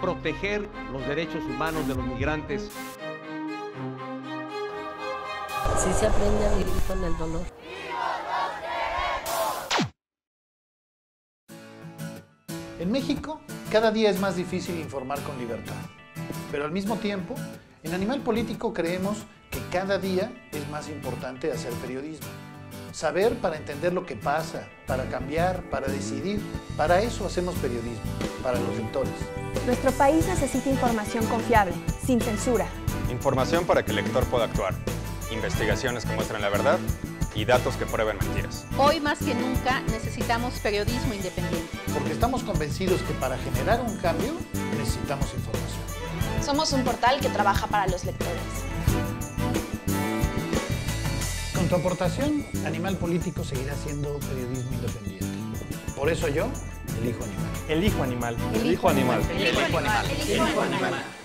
proteger los derechos humanos de los migrantes. Sí se aprende a vivir con el dolor. En México, cada día es más difícil informar con libertad. Pero al mismo tiempo, en Animal Político creemos que cada día es más importante hacer periodismo. Saber para entender lo que pasa, para cambiar, para decidir. Para eso hacemos periodismo, para los lectores. Nuestro país necesita información confiable, sin censura. Información para que el lector pueda actuar. Investigaciones que muestren la verdad y datos que prueben mentiras. Hoy más que nunca necesitamos periodismo independiente. Porque estamos convencidos que para generar un cambio necesitamos información. Somos un portal que trabaja para los lectores. Tu aportación, Animal Político seguirá siendo periodismo independiente. Por eso yo elijo Animal. Elijo animal. Elijo animal. Elijo animal. Elijo animal.